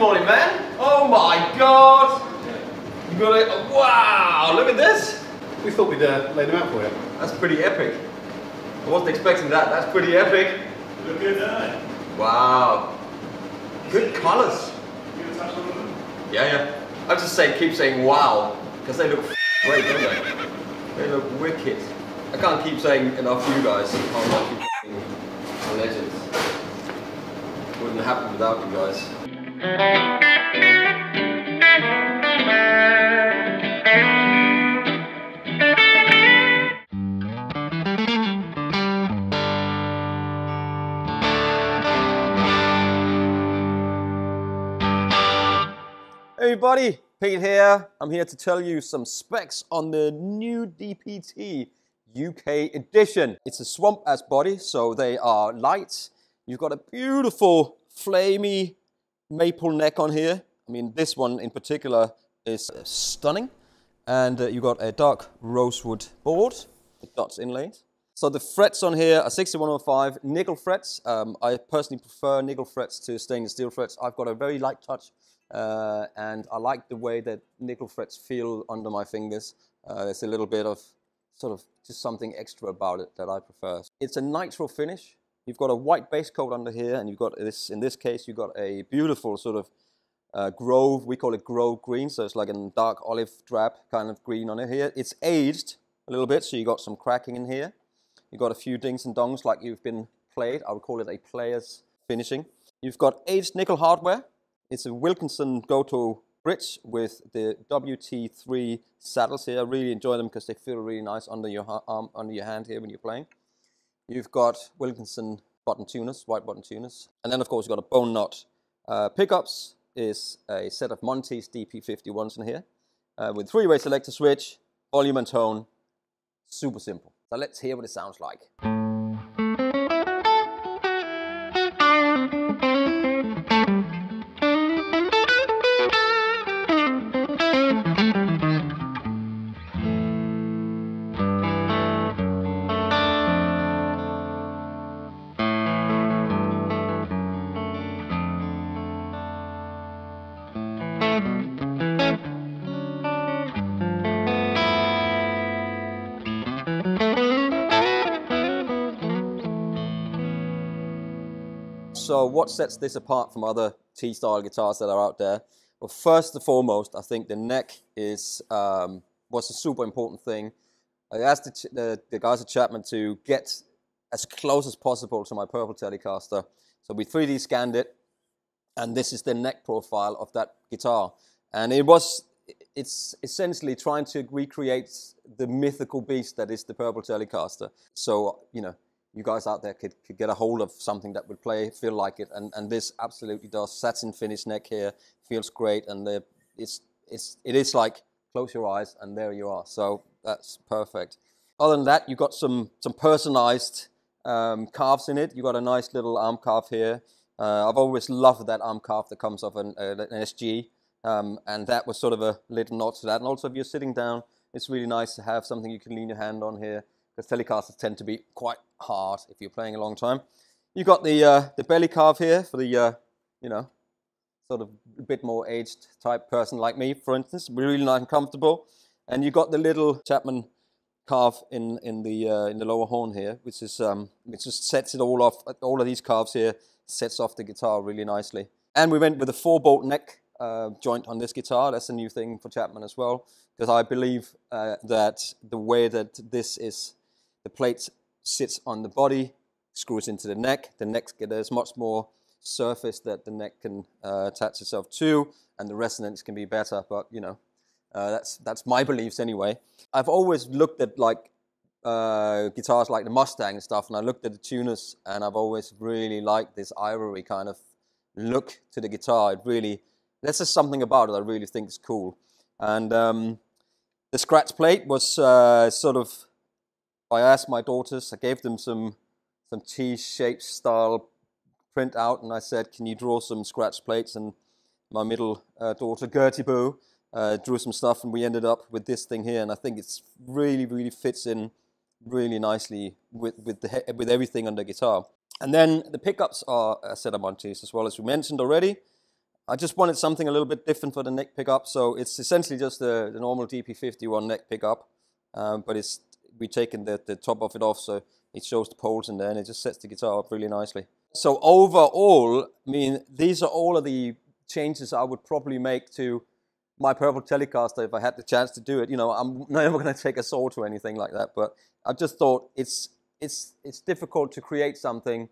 morning, man. Oh my god. You got it. Wow, look at this. We thought we'd uh, lay them out for you. That's pretty epic. I wasn't expecting that. That's pretty epic. Look at that. Wow. Good colours. You gonna touch on them? Yeah, yeah. I just say keep saying wow because they look great, don't they? They look wicked. I can't keep saying enough to you guys how much you are legends. Wouldn't happen without you guys. Hey everybody, Pete here. I'm here to tell you some specs on the new DPT UK edition. It's a swamp ash body, so they are light. You've got a beautiful flamey maple neck on here. I mean, this one in particular is stunning. And uh, you've got a dark rosewood board with dots inlaid. So the frets on here are 6105 nickel frets. Um, I personally prefer nickel frets to stainless steel frets. I've got a very light touch uh, and I like the way that nickel frets feel under my fingers. Uh, there's a little bit of sort of just something extra about it that I prefer. It's a nitro finish. You've got a white base coat under here, and you've got this. In this case, you've got a beautiful sort of uh, grove. We call it grove green, so it's like a dark olive drab kind of green on it here. It's aged a little bit, so you've got some cracking in here. You've got a few dings and dongs like you've been played. I would call it a player's finishing. You've got aged nickel hardware. It's a Wilkinson Gotoh bridge with the WT3 saddles here. I really enjoy them because they feel really nice under your arm, under your hand here when you're playing. You've got Wilkinson button tuners, white button tuners. And then of course you've got a bone nut. Uh, pickups is a set of Monty's DP51s in here uh, with three-way selector switch, volume and tone. Super simple. So let's hear what it sounds like. So what sets this apart from other T-style guitars that are out there? Well, first and foremost, I think the neck is um, was a super important thing. I asked the, the, the, guys at Chapman to get as close as possible to my purple Telecaster. So we 3D scanned it, and this is the neck profile of that guitar. And it was, it's essentially trying to recreate the mythical beast that is the purple Telecaster. So, you know, you guys out there could, could get a hold of something that would play, feel like it, and, and this absolutely does. Satin finish neck here, feels great, and the, it's, it's, it is like, close your eyes, and there you are. So that's perfect. Other than that, you've got some, some personalized um, carves in it. You've got a nice little arm carve here. Uh, I've always loved that arm carve that comes off an, uh, an SG, um, and that was sort of a little nod to that. And also, if you're sitting down, it's really nice to have something you can lean your hand on here because Telecasters tend to be quite hard if you're playing a long time. You've got the, uh, the belly carve here for the, uh, you know, sort of a bit more aged type person like me, for instance. Really nice and comfortable. And you've got the little Chapman carve in, in, the, uh, in the lower horn here, which, is, um, which just sets it all off. All of these carves here sets off the guitar really nicely. And we went with a four bolt neck uh, joint on this guitar. That's a new thing for Chapman as well, because I believe uh, that the way that this is the plate sits on the body, screws into the neck. The neck there's much more surface that the neck can uh, attach itself to, and the resonance can be better. But you know, uh, that's that's my beliefs anyway. I've always looked at like uh, guitars like the Mustang and stuff, and I looked at the tuners, and I've always really liked this ivory kind of look to the guitar. It really there's just something about it I really think is cool. And um, the scratch plate was uh, sort of I asked my daughters, I gave them some some T-shaped style print out, and I said, "Can you draw some scratch plates?" And my middle uh, daughter, Gertie Boo, uh, drew some stuff, and we ended up with this thing here. And I think it's really, really fits in really nicely with with the with everything on the guitar. And then the pickups are a set of Monty's as well as we mentioned already. I just wanted something a little bit different for the neck pickup. So it's essentially just the, the normal DP51 neck pickup, um, but it's we taken the, the top of it off so it shows the poles in there and it just sets the guitar up really nicely. So overall, I mean, these are all of the changes I would probably make to my Purple Telecaster if I had the chance to do it. You know, I'm never going to take a saw to anything like that, but I just thought it's it's it's difficult to create something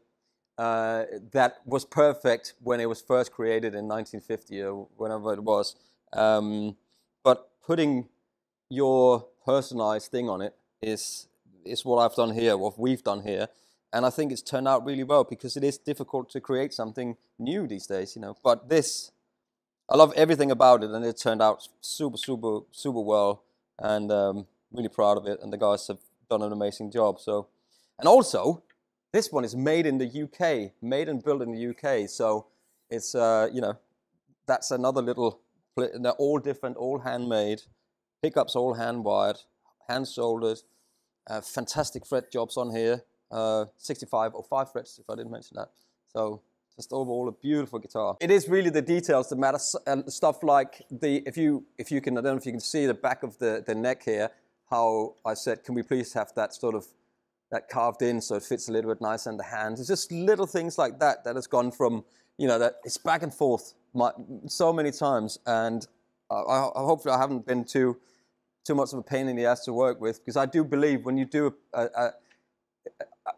uh, that was perfect when it was first created in 1950 or whenever it was. Um, but putting your personalized thing on it is is what I've done here, what we've done here, and I think it's turned out really well because it is difficult to create something new these days, you know. But this, I love everything about it, and it turned out super, super, super well, and um, really proud of it. And the guys have done an amazing job. So, and also this one is made in the UK, made and built in the UK. So it's, uh, you know, that's another little, they're all different, all handmade, pickups all hand wired, hand soldered, uh, fantastic fret jobs on here, uh, 65 or 5 frets if I didn't mention that. So just overall a beautiful guitar. It is really the details that matter, and stuff like the, if you, if you can, I don't know if you can see the back of the, the neck here, how I said, can we please have that sort of that carved in so it fits a little bit nicer in the hands. It's just little things like that that has gone from, you know, that it's back and forth my, so many times. And I, I, hopefully I haven't been too, too much of a pain in the ass to work with because I do believe when you do a, a,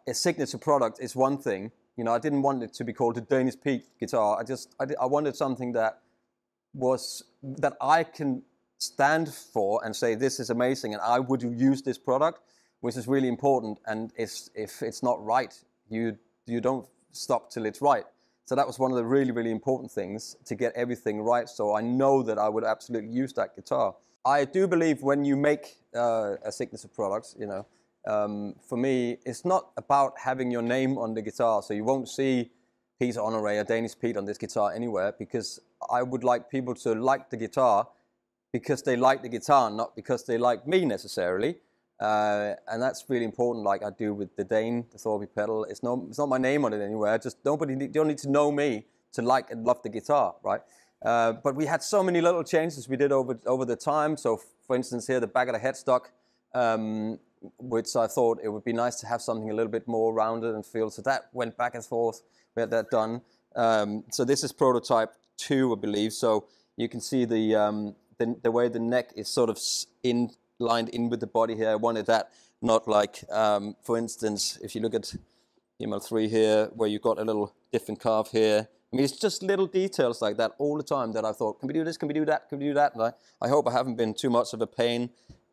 a signature product, it's one thing. You know, I didn't want it to be called a Danish Pete guitar. I just, I, did, I wanted something that was, that I can stand for and say, this is amazing and I would use this product which is really important. And if, if it's not right, you, you don't stop till it's right. So that was one of the really, really important things to get everything right. So I know that I would absolutely use that guitar. I do believe when you make uh, a signature product, you know, um, for me, it's not about having your name on the guitar. So you won't see Peter Honore or Danish Pete on this guitar anywhere because I would like people to like the guitar because they like the guitar, not because they like me necessarily. Uh, and that's really important, like I do with the Dane, the Thorpy pedal. It's, no, it's not my name on it anywhere. Just nobody, you don't need to know me to like and love the guitar, right? Uh, but we had so many little changes we did over over the time. So, for instance, here the back of the headstock, um, which I thought it would be nice to have something a little bit more rounded and feel. So that went back and forth. We had that done. Um, so this is prototype two, I believe. So you can see the, um, the the way the neck is sort of in lined in with the body here. I wanted that not like, um, for instance, if you look at ML3 here, where you've got a little different carve here. I mean, it's just little details like that all the time that I thought, can we do this, can we do that, can we do that? And I, I hope I haven't been too much of a pain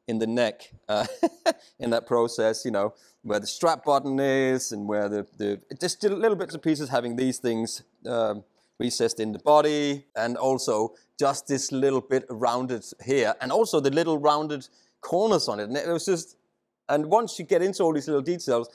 in the neck uh, in that process, you know, where the strap button is and where the, the just little bits and pieces having these things um, recessed in the body and also just this little bit rounded here and also the little rounded corners on it. And it was just, and once you get into all these little details,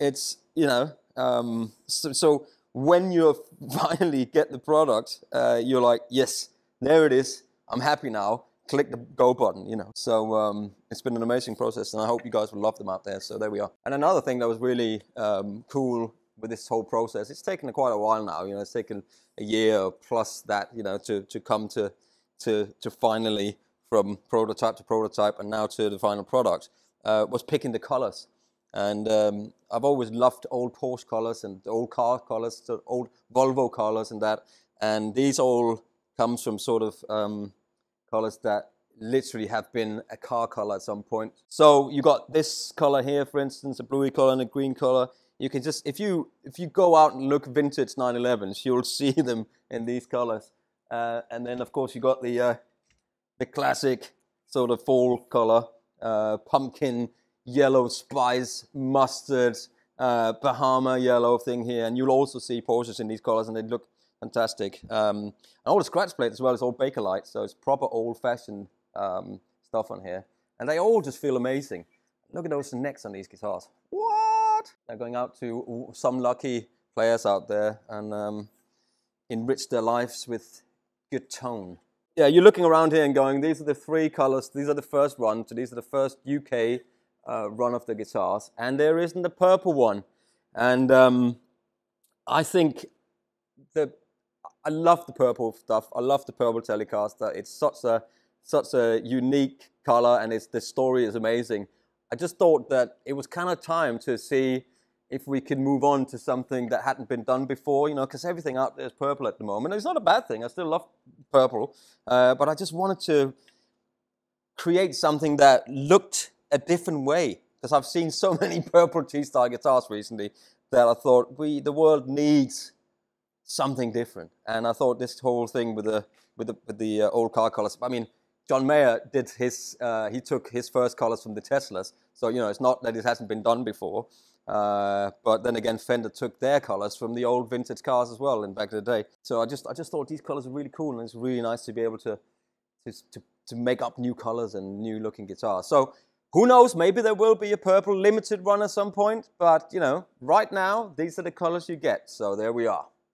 it's, you know, um, so, so, when you finally get the product, uh, you're like, yes, there it is. I'm happy now. Click the go button, you know. So um, it's been an amazing process, and I hope you guys will love them out there. So there we are. And another thing that was really um, cool with this whole process, it's taken quite a while now. You know, it's taken a year plus that, you know, to to come to to to finally from prototype to prototype and now to the final product uh, was picking the colors. And um, I've always loved old Porsche colors and old car colors, old Volvo colors and that. And these all comes from sort of um, colors that literally have been a car color at some point. So you got this color here, for instance, a bluey color and a green color. You can just, if you if you go out and look vintage 911s, you'll see them in these colors. Uh, and then of course you got the uh, the classic sort of fall color, uh, pumpkin, yellow spice, mustard, uh, Bahama yellow thing here. And you'll also see Porsches in these colors and they look fantastic. Um, and all the scratch plate as well is all Bakelite, so it's proper old-fashioned um, stuff on here. And they all just feel amazing. Look at those necks on these guitars. What? They're going out to some lucky players out there and um, enrich their lives with good tone yeah, you're looking around here and going, these are the three colors, these are the first run, so these are the first UK uh, run of the guitars, and there isn't a purple one. And um, I think the, I love the purple stuff. I love the purple Telecaster. It's such a such a unique color, and it's the story is amazing. I just thought that it was kind of time to see if we could move on to something that hadn't been done before, you know, because everything out there is purple at the moment. It's not a bad thing. I still love purple, uh, but I just wanted to create something that looked a different way because I've seen so many purple T-style guitars recently that I thought we the world needs something different, and I thought this whole thing with the with the, with the uh, old car colors. I mean, John Mayer did his uh, he took his first colors from the Teslas, so you know it's not that it hasn't been done before. Uh, but then again, Fender took their colors from the old vintage cars as well in back in the day. So I just I just thought these colors are really cool, and it's really nice to be able to to, to, to make up new colors and new looking guitars. So who knows? Maybe there will be a purple limited run at some point. But you know, right now these are the colors you get. So there we are.